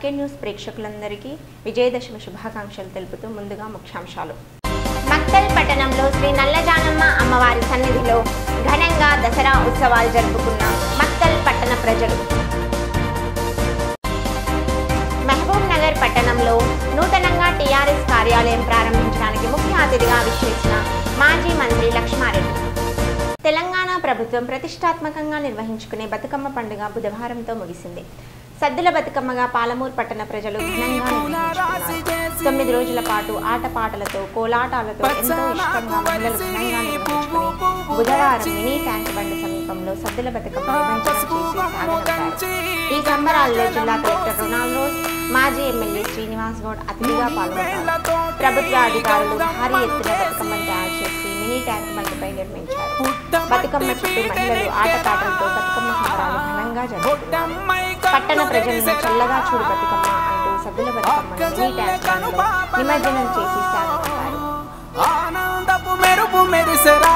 RK news ప్రేక్షకులందరికీ విజయదశమి శుభాకాంక్షలు తెలుపుతూ ముందుగా ముఖ్యాంశాలు. మక్తల్ పట్టణంలో శ్రీ నల్లజానమ్మ అమ్మవారి సన్నిధిలో ఘనంగా దసరా ఉత్సవాలు జరుపుకున్న మక్తల్ పట్టణ ప్రజలు. మహబూబ్ నగర్ పట్టణంలో నూతనంగా టీఆర్ఎస్ కార్యాలయం ప్రారంభించడానికి ముఖ్య అతిథిగా విచ్చేసిన మాజీ మంత్రి లక్ష్మారెడ్డి. తెలంగాణ ప్రభుత్వం ప్రతిష్టాత్మకంగా నిర్వహించుకునే బతుకమ్మ పండుగ బుధవారంతో ముగిసింది. సద్దుల బతుకమ్మగా పాలమూరు పట్టణ ప్రజలు ఘనంగా తొమ్మిది రోజుల పాటు ఆటపాటలతో కోలాటాలతో ఎంతో ఇష్టంగా మహిళలు ఘనంగా బుధవారం మినీ ట్యాంక్ బండ్ సమీపంలో సద్దుల బతుకమ్మ ఈ సంబరాల్లో జిల్లా కలెక్టర్ రొనాల్డ్ మాజీ ఎమ్మెల్యే శ్రీనివాస్ గౌడ్ అతిథిగా పాల్గొన్నారు. ప్రభుత్వ అధికారులు భారీ ఎత్తున బతుకమ్మను తయారు చేసి మినీ ట్యాంక్ బండ్పై నిర్మించారు. బతుకమ్మ చుట్టూ మహిళలు ఆటపాటలతో బతుకమ్మ సంబరాలు ఘనంగా జరుగుతున్నారు పట్టణ ప్రజలను చల్లగా చూడు బతుకమ్మ అంటూ సద్దుల బతుకమ్మను నిమజ్జనం చేసి సాగనంపారు ఆనందపు మెరుపు మెరిసెరా.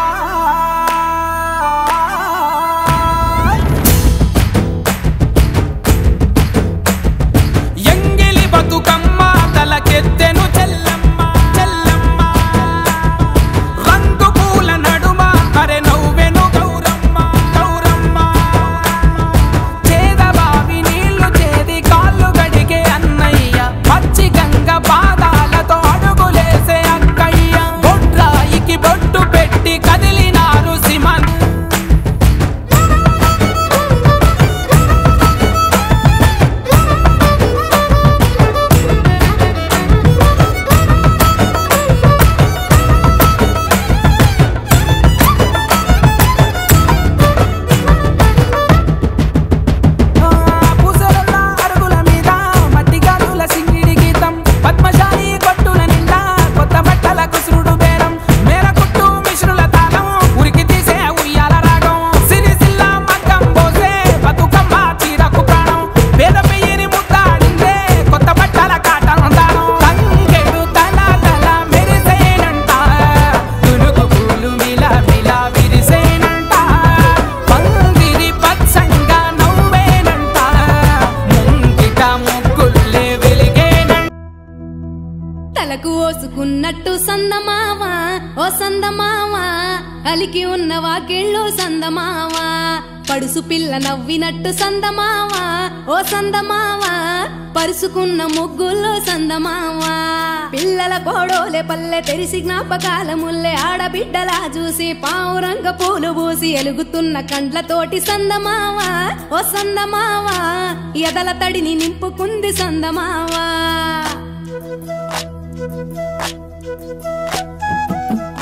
తలకు ఓసుకున్నట్టు సందమావా? ఓ సందమావా? అలికి ఉన్న వాకిళ్ళు సందమావా? పడుసు పిల్ల నవ్వినట్టు సందమావా? ఓ సందమావా? పరుసుకున్న ముగ్గుల్లో సందమావా? పిల్లల కోడోలే పల్లె తెరిసి జ్ఞాపకాల ముల్లె ఆడబిడ్డలా చూసి పావురంగ పూలు పూసి ఎలుగుతున్న కండ్లతోటి సందమావా? ఓ సందమావా? ఎదల తడిని నింపుకుంది సందమావా?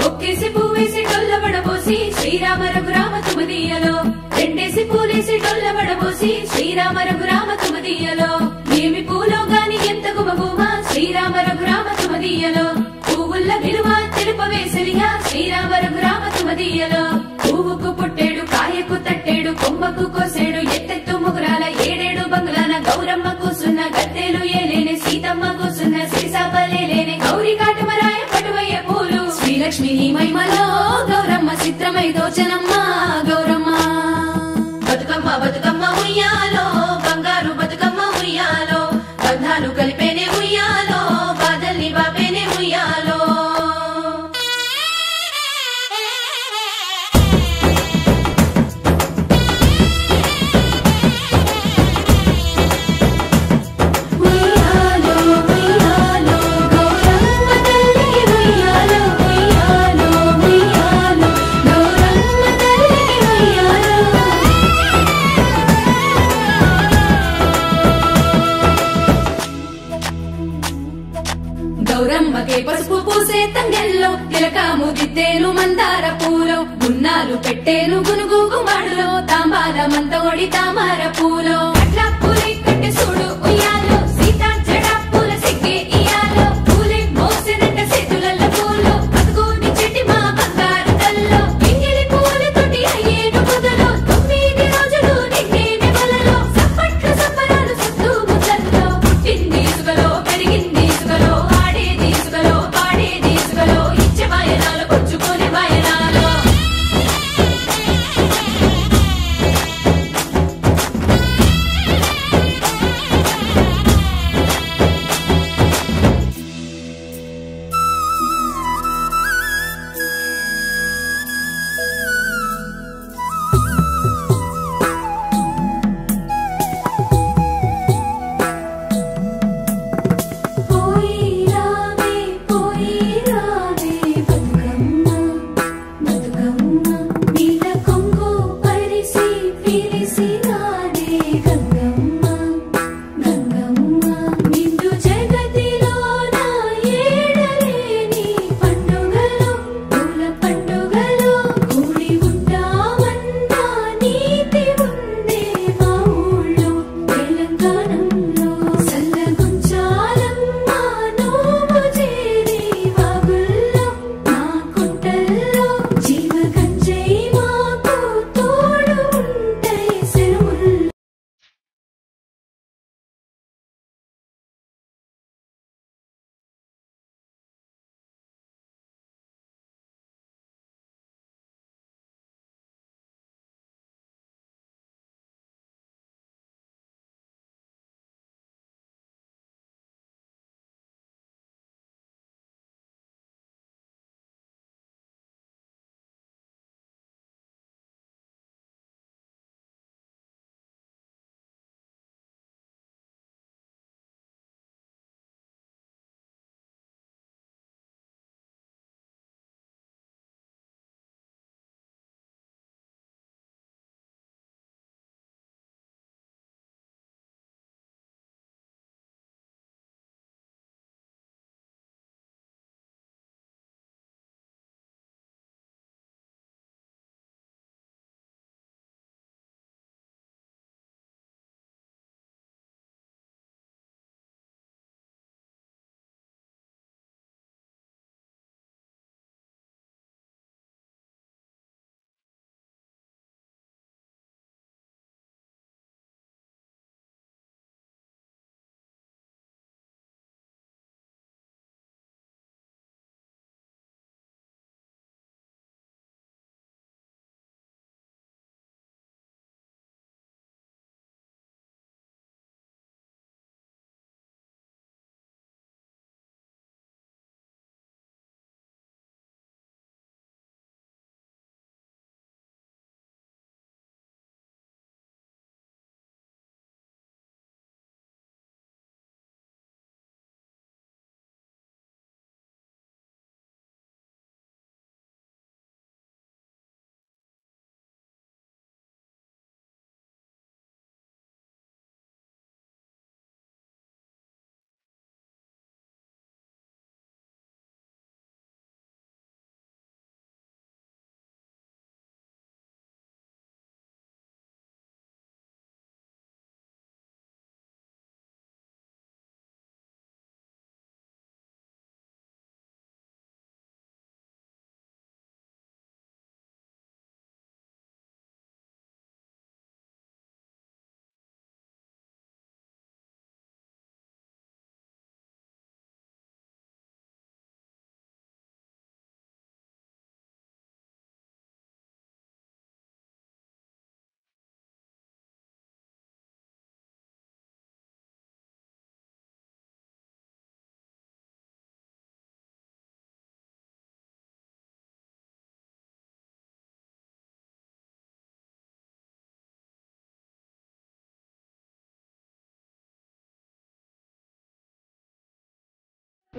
ఒక్కేసి పువ్వేసి డొల్ల వడబోసి శ్రీరామ రఘురామ తుమదీయలో రెండేసి పూలేసి డొల్ల వడబోసి శ్రీరామ రఘురామ తుమదీయలో ఏమి పూలో గాని ఎంత గుమగుమ శ్రీరామ రఘురామ తుమదీయలో పువ్వుల్ల విలువ తెలుపవేసలియా శ్రీరామ రఘురామ తుమదీయలో పువ్వుకు పుట్టేడు కాయకు తట్టేడు కొమ్మకు కోసేడు ఎత్తెత్తు ముగురాల ఏడేడు బంగ్లాల గౌరమ్మ లక్ష్మి నీ మహిమలో గౌరమ్మ చిత్రమై దోచనమ్మ గౌరమ్మ. బతుకమ్మ బతుకమ్మ ఉయ్యాలో గౌరమ్మకే పసుపు పూసే తంగెల్లో తిలకాము దిద్దేను మందార పూలో గున్నాలు పెట్టేను గునుగు గుమడులో తాంబాల మంతోడి తామర పూలో.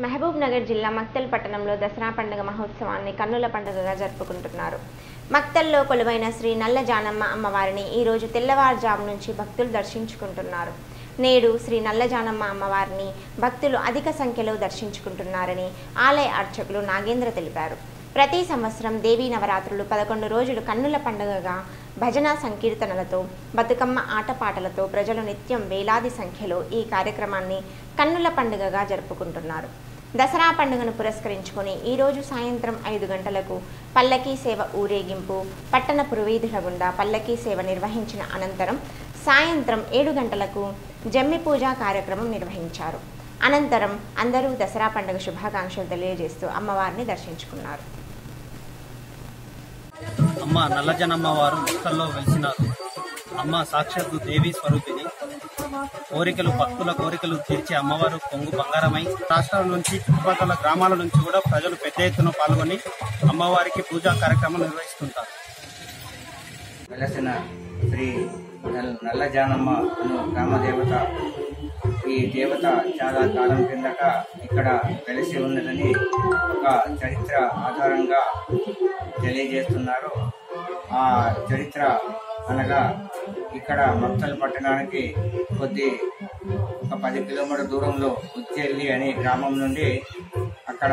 మహబూబ్ నగర్ జిల్లా మక్తల్ పట్టణంలో దసరా పండుగ మహోత్సవాన్ని కన్నుల పండుగగా జరుపుకుంటున్నారు. మక్తల్లో కొలువైన శ్రీ నల్ల జానమ్మ అమ్మవారిని ఈరోజు తెల్లవారుజాము నుంచి భక్తులు దర్శించుకుంటున్నారు. నేడు శ్రీ నల్ల జానమ్మ అమ్మవారిని భక్తులు అధిక సంఖ్యలో దర్శించుకుంటున్నారని ఆలయ అర్చకులు నాగేంద్ర తెలిపారు. ప్రతి సంవత్సరం దేవీ నవరాత్రులు పదకొండు రోజులు కన్నుల పండుగగా భజన సంకీర్తనలతో బతుకమ్మ ఆటపాటలతో ప్రజలు నిత్యం వేలాది సంఖ్యలో ఈ కార్యక్రమాన్ని కన్నుల పండుగగా జరుపుకుంటున్నారు. దసరా పండుగను పురస్కరించుకొని ఈరోజు సాయంత్రం ఐదు గంటలకు పల్లకీ సేవ ఊరేగింపు పట్టణ పురవీధుల గుండా పల్లకీ సేవ నిర్వహించిన అనంతరం సాయంత్రం ఏడు గంటలకు జమ్మి పూజ కార్యక్రమం నిర్వహించారు. అనంతరం అందరూ దసరా పండుగ శుభాకాంక్షలు తెలియజేస్తూ అమ్మవారిని దర్శించుకున్నారు. అమ్మ నల్లజనమ్మ వారు ముక్కల్లో వెలిసినారు. అమ్మ సాక్షాత్తు దేవి స్వరూపిణి. కోరికలు భక్తుల కోరికలు తీర్చే అమ్మవారు కొంగు బంగారమై రాష్ట్రాల నుంచి చుట్టుపక్కల గ్రామాల నుంచి కూడా ప్రజలు పెద్ద ఎత్తున పాల్గొని అమ్మవారికి పూజా కార్యక్రమం నిర్వహిస్తుంటారు. వెలసిన శ్రీ నల్- నల్ల జానమ్మ అను గ్రామదేవత ఈ దేవత చాలా కాలం కిందట ఇక్కడ వెలిసి ఉన్నదని ఒక చరిత్ర ఆధారంగా తెలియజేస్తున్నారు. ఆ చరిత్ర అనగా ఇక్కడ మక్తల్ పట్టణానికి కొద్ది ఒక పది కిలోమీటర్ దూరంలో ఉచ్చెల్లి అనే గ్రామం నుండి అక్కడ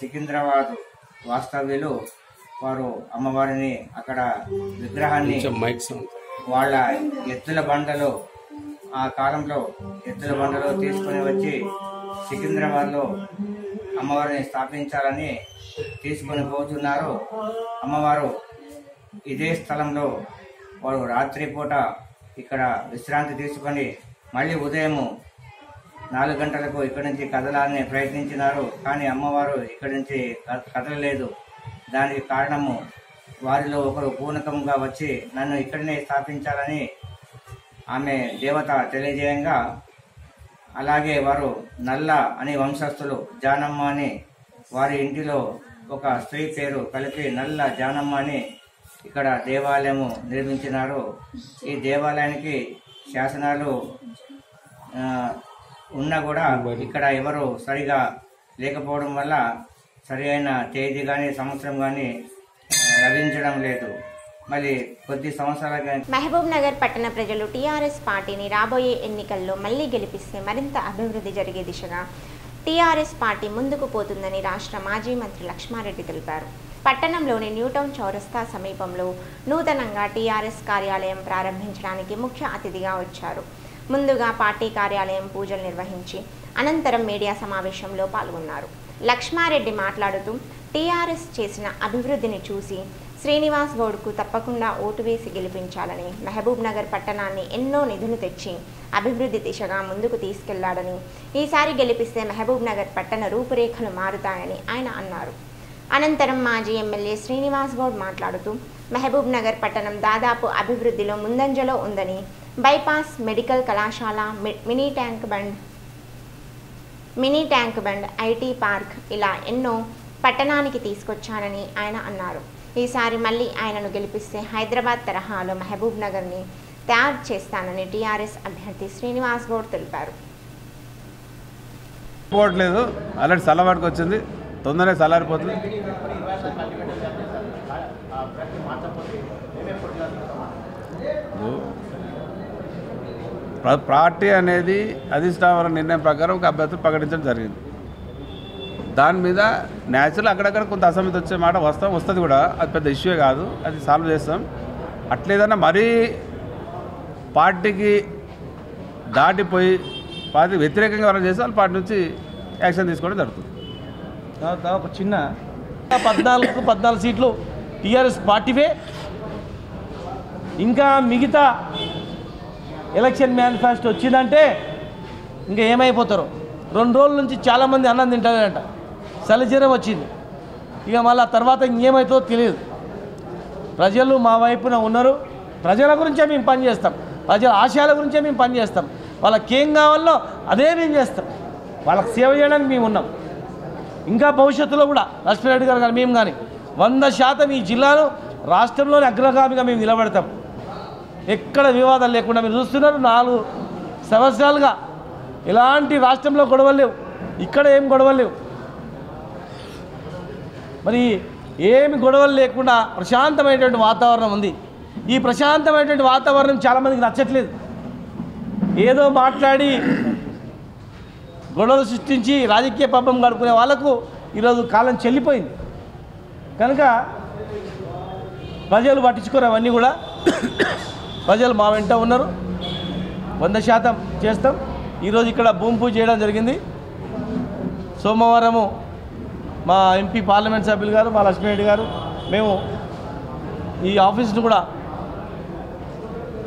సికింద్రాబాద్ వాస్తవ్యులు వారు అమ్మవారిని అక్కడ విగ్రహాన్ని వాళ్ళ ఎత్తుల బండలో ఆ కాలంలో ఎత్తుల బండలో తీసుకుని వచ్చి సికింద్రాబాద్లో అమ్మవారిని స్థాపించాలని తీసుకొని పోతున్నారు. అమ్మవారు ఇదే స్థలంలో వారు రాత్రిపూట ఇక్కడ విశ్రాంతి తీసుకొని మళ్ళీ ఉదయము నాలుగు గంటలకు ఇక్కడి నుంచి కదలాలని ప్రయత్నించినారు. కానీ అమ్మవారు ఇక్కడి నుంచి కదలలేదు. దానికి కారణము వారిలో ఒకరు పూనకంగా వచ్చి నన్ను ఇక్కడనే స్థాపించాలని ఆమె దేవత తెలియజేయంగా అలాగే వారు నల్ల అనే వంశస్థులు జానమ్మ అని వారి ఇంటిలో ఒక స్త్రీ పేరు కలిపి నల్ల జానమ్మ అని ఇక్కడ దేవాలయము నిర్మించినారు. ఈ దేవాలయానికి శాసనాలు ఉన్నా కూడా ఇక్కడ ఎవరు సరిగా లేకపోవడం వల్ల సరి అయిన తేదీ కానీ సంవత్సరం కానీ లభించడం లేదు. మళ్ళీ కొద్ది సంవత్సరాల మహబూబ్ నగర్ పట్టణ ప్రజలు టీఆర్ఎస్ పార్టీని రాబోయే ఎన్నికల్లో మళ్ళీ గెలిపిస్తే మరింత అభివృద్ధి జరిగే దిశగా టీఆర్ఎస్ పార్టీ ముందుకు పోతుందని రాష్ట్ర మాజీ మంత్రి లక్ష్మారెడ్డి తెలిపారు. పట్టణంలోని న్యూటౌన్ చౌరస్తా సమీపంలో నూతనంగా టీఆర్ఎస్ కార్యాలయం ప్రారంభించడానికి ముఖ్య అతిథిగా వచ్చారు. ముందుగా పార్టీ కార్యాలయం పూజలు నిర్వహించి అనంతరం మీడియా సమావేశంలో పాల్గొన్నారు. లక్ష్మారెడ్డి మాట్లాడుతూ టీఆర్ఎస్ చేసిన అభివృద్ధిని చూసి శ్రీనివాస్ గౌడ్కు తప్పకుండా ఓటు వేసి గెలిపించాలని మహబూబ్ నగర్ పట్టణాన్ని ఎన్నో నిధులు తెచ్చి అభివృద్ధి దిశగా ముందుకు తీసుకెళ్ళాడని ఈసారి గెలిపిస్తే మహబూబ్ నగర్ పట్టణ రూపురేఖలు మారుతాయని ఆయన అన్నారు. అనంతరం మాజీ ఎమ్మెల్యే శ్రీనివాస్ గౌడ్ మాట్లాడుతూ మహబూబ్ నగర్ పట్టణం దాదాపు అభివృద్ధిలో ముందంజలో ఉందని బైపాస్ మెడికల్ కళాశాల mini tank bund mini tank bund IT park ఇలా ఎన్నో పట్టణానికి తీసుకొచ్చానని ఆయన అన్నారు. ఈసారి మళ్ళీ ఆయనను గెలిపిస్తే హైదరాబాద్ తరహాలో మహబూబ్ నగర్ని తయారు చేస్తానని టీఆర్ఎస్ అభ్యర్థి శ్రీనివాస్ గౌడ్ తెలిపారు. పోవట్లేదు. అలాంటి చల్లబడికి వచ్చింది. తొందరగా సలారిపోతుంది పార్టీ అనేది అధిష్టావర నిర్ణయం ప్రకారం ఒక అభ్యర్థులు ప్రకటించడం జరిగింది. దాని మీద న్యాచురల్ అక్కడక్కడ కొంత అసమ్మతి వచ్చే మాట వస్తాం వస్తుంది కూడా. అది పెద్ద ఇష్యూ కాదు అది సాల్వ్ చేస్తాం. అట్లేదన్నా మరీ పార్టీకి దాటిపోయి పార్టీ వ్యతిరేకంగా ఎవరైనా చేస్తే వాళ్ళ పార్టీ నుంచి యాక్షన్ తీసుకోవడం జరుగుతుంది. ఒక చిన్న పద్నాలుగు పద్నాలుగు సీట్లు టీఆర్ఎస్ పార్టీవే. ఇంకా మిగతా ఎలక్షన్ మేనిఫెస్టో వచ్చిందంటే ఇంకా ఏమైపోతారు? రెండు రోజుల నుంచి చాలామంది అన్నం తింటారంట. సలిజ్వరం వచ్చింది. ఇక మళ్ళీ తర్వాత ఇంకేమవుతుందో తెలియదు. ప్రజలు మా వైపున ఉన్నారు. ప్రజల గురించే మేము పనిచేస్తాం ప్రజల ఆశయాల గురించే మేము పనిచేస్తాం వాళ్ళకి ఏం కావాలో అదే మేము చేస్తాం. వాళ్ళకి సేవ చేయడానికి మేము ఉన్నాం. ఇంకా భవిష్యత్తులో కూడా లక్ష్మీరెడ్డి గారు కానీ మేము కానీ వంద శాతం ఈ జిల్లాలో రాష్ట్రంలోని అగ్రగామిగా మేము నిలబడతాం. ఎక్కడ వివాదాలు లేకుండా మీరు చూస్తున్నారు నాలుగు సంవత్సరాలుగా ఎలాంటి రాష్ట్రంలో గొడవలు లేవు. ఇక్కడ ఏం గొడవలు లేవు. మరి ఏమి గొడవలు లేకుండా ప్రశాంతమైనటువంటి వాతావరణం ఉంది. ఈ ప్రశాంతమైనటువంటి వాతావరణం చాలామందికి నచ్చట్లేదు. ఏదో మాట్లాడి గొడవలు సృష్టించి రాజకీయ పాపం గడుపుకునే వాళ్ళకు ఈరోజు కాలం చెల్లిపోయింది. కనుక ప్రజలు పట్టించుకోరు అవన్నీ కూడా. ప్రజలు మా వెంట ఉన్నారు. వంద శాతం చేస్తాం. ఈరోజు ఇక్కడ భూమి పూజ చేయడం జరిగింది. సోమవారము మా ఎంపీ పార్లమెంట్ సభ్యులు గారు మా లక్ష్మీరెడ్డి గారు మేము ఈ ఆఫీస్ను కూడా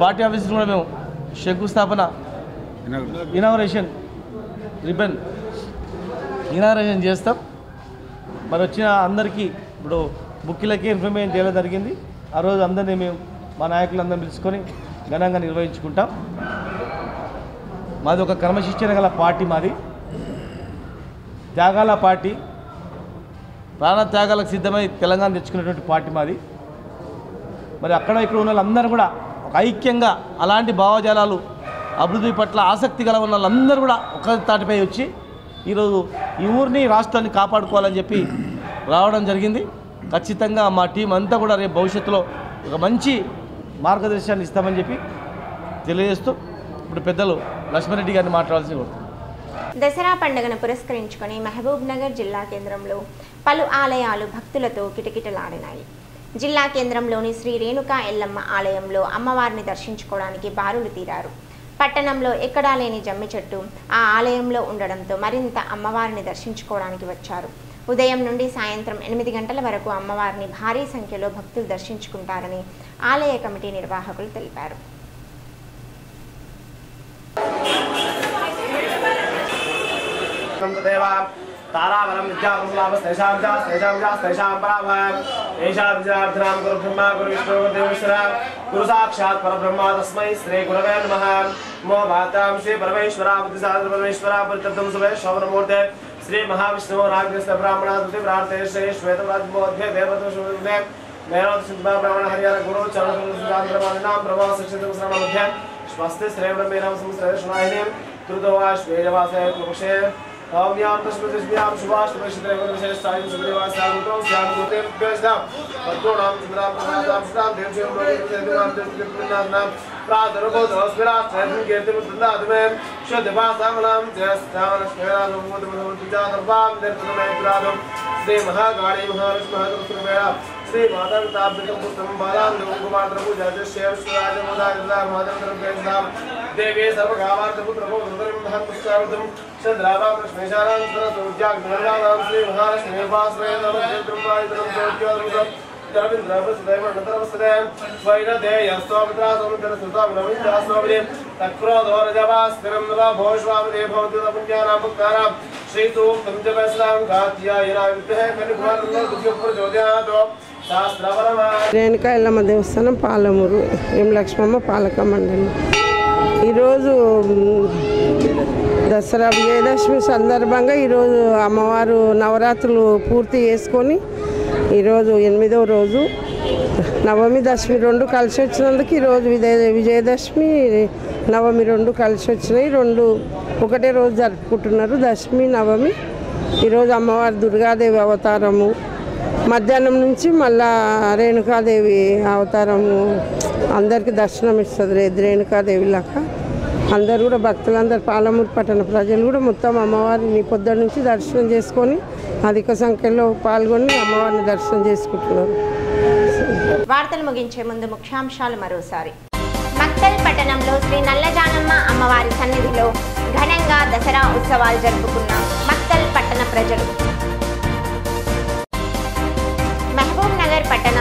పార్టీ ఆఫీస్ను కూడా మేము శంకుస్థాపన ఇనాగరేషన్ రిబన్ ఇనాగరేషన్ చేస్తాం. మరి వచ్చిన అందరికీ ఇప్పుడు బుక్కిలకి ఇన్ఫర్మేషన్ చేయడం జరిగింది. ఆ రోజు అందరినీ మేము మా నాయకులందరం పిలుచుకొని ఘనంగా నిర్వహించుకుంటాం. మాది ఒక క్రమశిక్షణ గల పార్టీ మాది. త్యాగాల పార్టీ ప్రాణ త్యాగాలకు సిద్ధమై తెలంగాణ తెచ్చుకున్నటువంటి పార్టీ మాది. మరి అక్కడ ఇక్కడ ఉన్న వాళ్ళందరూ కూడా ఒక ఐక్యంగా అలాంటి భావజాలాలు అభివృద్ధి పట్ల ఆసక్తి గల ఉన్న వాళ్ళందరూ కూడా ఒక తాటిపై వచ్చి ఈరోజు ఈ ఊరిని రాష్ట్రాన్ని కాపాడుకోవాలని చెప్పి రావడం జరిగింది. ఖచ్చితంగా మా టీం అంతా కూడా రేపు భవిష్యత్తులో ఒక మంచి మార్గదర్శనాన్ని ఇస్తామని చెప్పి తెలియజేస్తూ ఇప్పుడు పెద్దలు లక్ష్మణరెడ్డి గారిని మాట్లాడాల్సి కోరుతున్నాను దసరా పండుగను పురస్కరించుకొని మహబూబ్ నగర్ జిల్లా కేంద్రంలో పలు ఆలయాలు భక్తులతో కిటకిటలాడినాయి. జిల్లా కేంద్రంలోని శ్రీ రేణుకా ఎల్లమ్మ ఆలయంలో అమ్మవారిని దర్శించుకోవడానికి బారులు తీరారు. పట్టణంలో ఎక్కడా లేని జమ్మి చెట్టు ఆ ఆలయంలో ఉండడంతో మరింత అమ్మవారిని దర్శించుకోవడానికి వచ్చారు. ఉదయం నుండి సాయంత్రం ఎనిమిది గంటల వరకు అమ్మవారిని భారీ సంఖ్యలో భక్తులు దర్శించుకుంటారని ఆలయ కమిటీ నిర్వాహకులు తెలిపారు. తారావరం గురు బ్రహ్మ గురు విష్ణు గురు దేవేశ్వర సాక్షాత్ పరబ్రహ్మ తస్మై శ్రీ గురవే నమః. మో భాతాం శ్రీ పరమేశ్వర బుద్ధిసాగర పరమేశ్వర పరితత్వం సువే శోభనమూర్తే श्री महाविष्णु नागस्त ब्राह्मण दुति प्रार्थय श्री श्वेतव्राजमोध्य देवतुष्मे नैनाथसिद्धा ब्राह्मण हरिहर गुरु चरणसुधान्द्रमादिनां प्रभासक्षितुश्रममध्य स्वस्ति श्रेवणमेनं संश्रयशुनाहिनीं कृतोवाश्वेजवासे कुरुक्षे Omniam Pasmatismiam Subhash Prashitrevan Vishesh Sayam Sugrivan Sagutam Syam Gutem Pesdam Patronam Sudram Pranam Sudram Devshem Pranam Sudram Devshem Pranam Pradharabodha Svirat Sayyidin Getim Pradadamem Shadivasamalam Jayastavan Shmeram Mudam Mudam Pijatarvam Nirtanam Pradam Sri Mahagari Maharishmahatam Surveram Shri మాతాపితాభ్యము సంబలాం దేవకుమార్తము జయశ్రేష్ఠరాజముదాం దేవే సర్వకామార్థము ప్రభు మృతరింభాంతస్కారం చంద్రావాం కృష్ణేశానాం సూర్యాగ్రహణానాం శ్రీ మహాలక్ష్మీపాశ్రయణం श्रीसूक्तं च वैश्वां गाध्यायना विद्महे कनिभुवनं दुर्योप्रचोदयात् రేణుకా ఎల్లమ్మ దేవస్థానం పాలమూరు ఎం లక్ష్మమ్మ పాలక మండలి. ఈరోజు దసరా విజయదశమి సందర్భంగా ఈరోజు అమ్మవారు నవరాత్రులు పూర్తి చేసుకొని ఈరోజు ఎనిమిదవ రోజు నవమి దశమి రెండు కలిసి వచ్చినందుకు ఈరోజు విజయ విజయదశమి నవమి రెండు కలిసి వచ్చినాయి. రెండు ఒకటే రోజు జరుపుకుంటున్నారు. దశమి నవమి ఈరోజు అమ్మవారి దుర్గాదేవి అవతారము మధ్యాహ్నం నుంచి మళ్ళా రేణుకాదేవి అవతారము అందరికీ దర్శనం ఇస్తుంది రే రేణుకాదేవి లాగా అందరు కూడా భక్తులందరూ పాలమూరు పట్టణ ప్రజలు కూడా మొత్తం అమ్మవారిని పొద్దున్న నుంచి దర్శనం చేసుకొని అధిక సంఖ్యలో పాల్గొని అమ్మవారిని దర్శనం చేసుకుంటున్నారు. వార్తలు ముగించే ముందు ముఖ్యాంశాలు మరోసారి. మక్తల్ పట్టణంలో శ్రీ నల్లజానమ్మ అమ్మవారి సన్నిధిలో ఘనంగా దసరా ఉత్సవాలు జరుపుకున్న మక్తల్ పట్టణ ప్రజలు.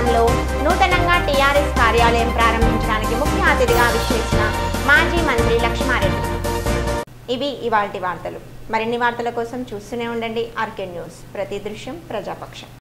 నగర్ నూతనంగా టీఆర్ఎస్ కార్యాలయం ప్రారంభించడానికి ముఖ్య అతిథిగా విశ్లేషణ మాజీ మంత్రి లక్ష్మారెడ్డి. ఇవి ఇవాల్టి వార్తలు. మరిన్ని వార్తల కోసం చూస్తూనే ఉండండి ఆర్కే న్యూస్. ప్రతి దృశ్యం ప్రజాపక్షం.